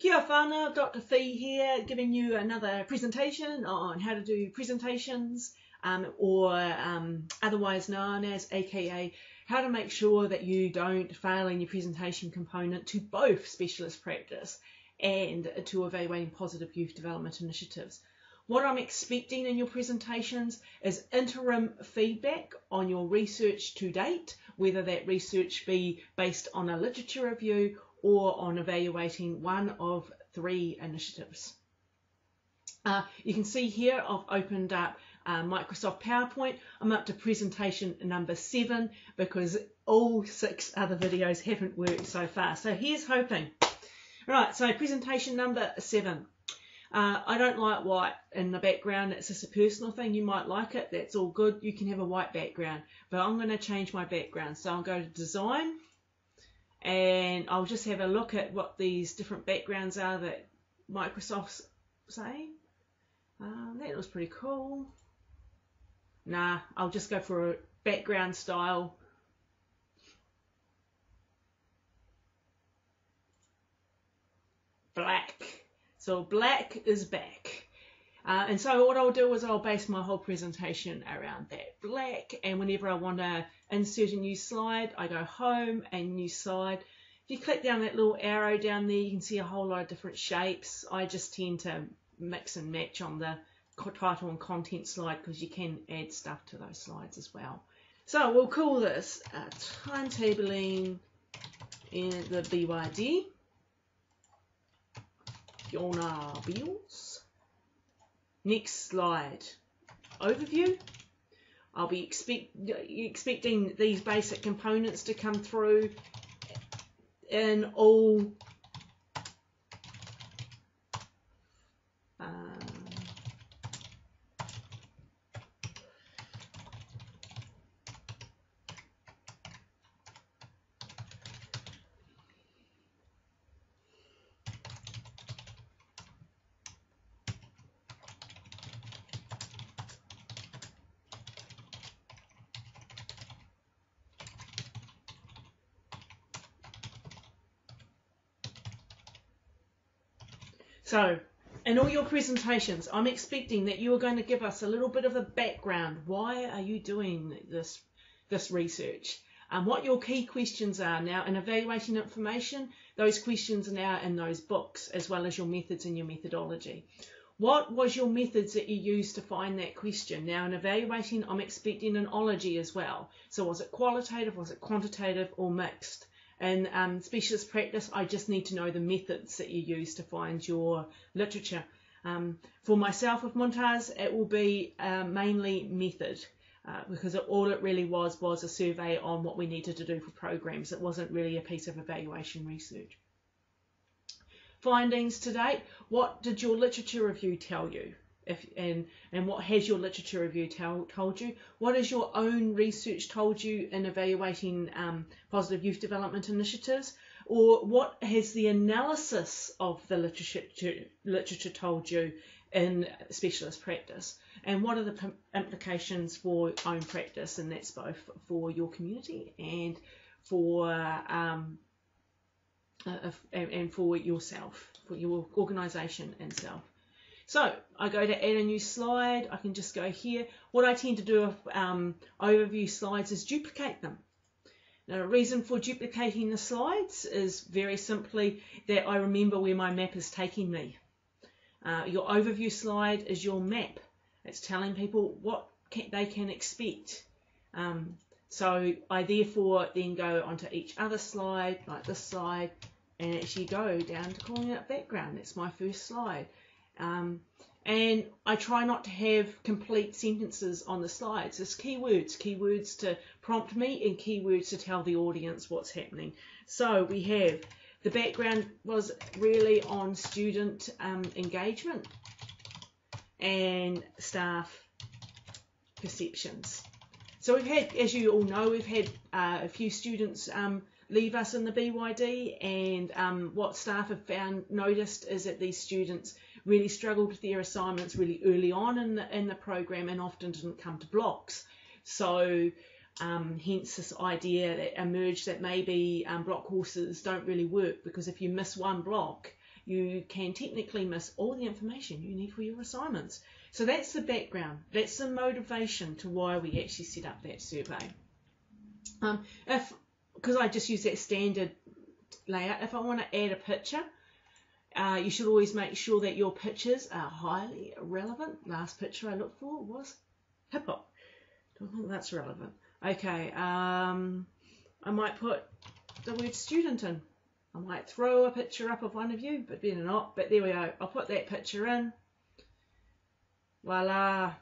Kia whānau, Dr. Fee here, giving you another presentation on how to do presentations, um, or um, otherwise known as AKA how to make sure that you don't fail in your presentation component to both specialist practice and to evaluating positive youth development initiatives. What I'm expecting in your presentations is interim feedback on your research to date, whether that research be based on a literature review or on evaluating one of three initiatives. Uh, you can see here I've opened up uh, Microsoft PowerPoint. I'm up to presentation number seven because all six other videos haven't worked so far. So here's hoping. Right, so presentation number seven. Uh, I don't like white in the background. It's just a personal thing. You might like it. That's all good. You can have a white background. But I'm going to change my background. So I'll go to design and I'll just have a look at what these different backgrounds are that Microsoft's saying. Um, that was pretty cool. Nah, I'll just go for a background style. Black. So black is back. Uh, and so what I'll do is I'll base my whole presentation around that black and whenever I want to insert a new slide I go home and new slide. If you click down that little arrow down there you can see a whole lot of different shapes. I just tend to mix and match on the title and content slide because you can add stuff to those slides as well. So we'll call this uh, timetabling in the BYD. Fiona Beals. Next slide. Overview. I'll be expect, expecting these basic components to come through in all So, in all your presentations, I'm expecting that you are going to give us a little bit of a background. Why are you doing this, this research? And what your key questions are now in evaluating information, those questions are now in those books, as well as your methods and your methodology. What was your methods that you used to find that question? Now, in evaluating, I'm expecting an ology as well. So, was it qualitative, was it quantitative, or mixed? In um, specialist practice, I just need to know the methods that you use to find your literature. Um, for myself with Montaz, it will be uh, mainly method. Uh, because all it really was was a survey on what we needed to do for programs. It wasn't really a piece of evaluation research. Findings to date, what did your literature review tell you? If and and what has your literature review tell, told you? What has your own research told you in evaluating um, positive youth development initiatives? Or what has the analysis of the literature literature told you in specialist practice? And what are the implications for own practice? And that's both for your community and for um, uh, and for yourself, for your organisation and self. So I go to add a new slide. I can just go here. What I tend to do with um, overview slides is duplicate them. Now, the reason for duplicating the slides is very simply that I remember where my map is taking me. Uh, your overview slide is your map. It's telling people what can, they can expect. Um, so I therefore then go onto each other slide, like this slide, and actually go down to calling it background. That's my first slide. Um, and I try not to have complete sentences on the slides. It's keywords, keywords to prompt me and keywords to tell the audience what's happening. So we have the background was really on student um, engagement and staff perceptions. So we've had, as you all know, we've had uh, a few students um, leave us in the BYD and um, what staff have found noticed is that these students really struggled with their assignments really early on in the, in the program and often didn't come to blocks. So um, hence this idea that emerged that maybe um, block courses don't really work because if you miss one block, you can technically miss all the information you need for your assignments. So that's the background. That's the motivation to why we actually set up that survey. Um, if because I just use that standard layout, if I want to add a picture, uh, you should always make sure that your pictures are highly relevant. Last picture I looked for was hip hop. Don't think that's relevant. Okay, um, I might put the word student in. I might throw a picture up of one of you, but better not. But there we go. I'll put that picture in. Voila.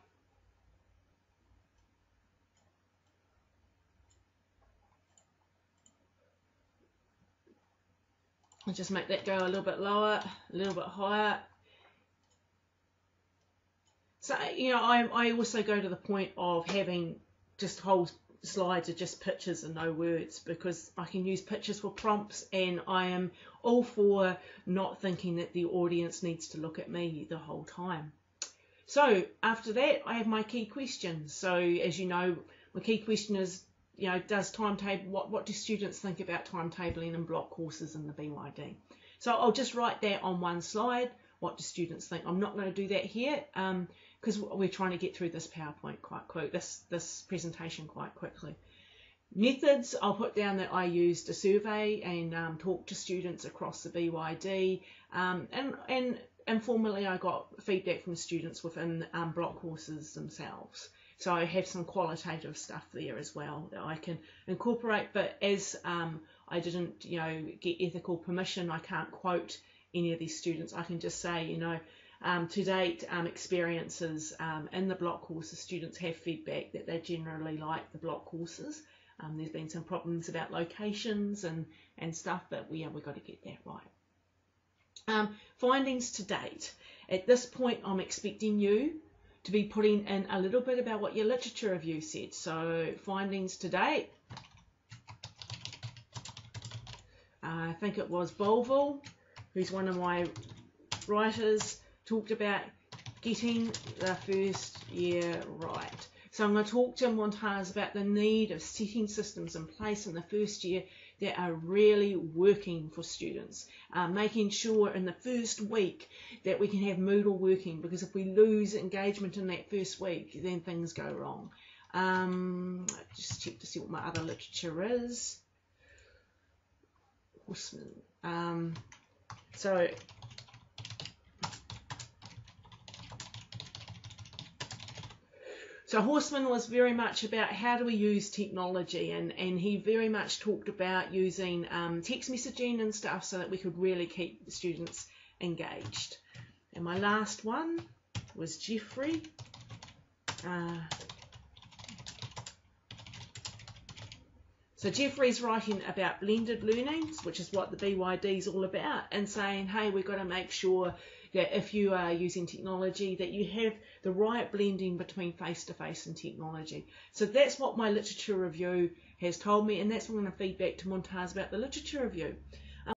Just make that go a little bit lower, a little bit higher. So, you know, I, I also go to the point of having just whole slides of just pictures and no words because I can use pictures for prompts and I am all for not thinking that the audience needs to look at me the whole time. So after that, I have my key questions. So as you know, my key question is, you know, does timetable, what, what do students think about timetabling and block courses in the BYD? So I'll just write that on one slide. What do students think? I'm not going to do that here. Um, because we're trying to get through this PowerPoint quite quick, this, this presentation quite quickly. Methods, I'll put down that I used a survey and um, talked to students across the BYD um, and, and informally I got feedback from students within um, block courses themselves. So I have some qualitative stuff there as well that I can incorporate, but as um, I didn't, you know, get ethical permission, I can't quote any of these students. I can just say, you know, um, to date, um, experiences um, in the block courses, students have feedback that they generally like the block courses. Um, there's been some problems about locations and, and stuff, but we, yeah, we've got to get that right. Um, findings to date. At this point, I'm expecting you to be putting in a little bit about what your literature review said. So findings to date. Uh, I think it was Bolville, who's one of my writers, talked about getting the first year right. So I'm going to talk to Montaz about the need of setting systems in place in the first year that are really working for students, uh, making sure in the first week that we can have Moodle working because if we lose engagement in that first week, then things go wrong. Um, just check to see what my other literature is. Um, so So Horseman was very much about how do we use technology, and, and he very much talked about using um, text messaging and stuff so that we could really keep the students engaged. And my last one was Jeffrey. Uh, so Jeffrey's writing about blended learnings, which is what the BYD is all about, and saying, hey, we've got to make sure that if you are using technology, that you have the right blending between face to face and technology. So that's what my literature review has told me, and that's what I'm going to feed back to Montaz about the literature review.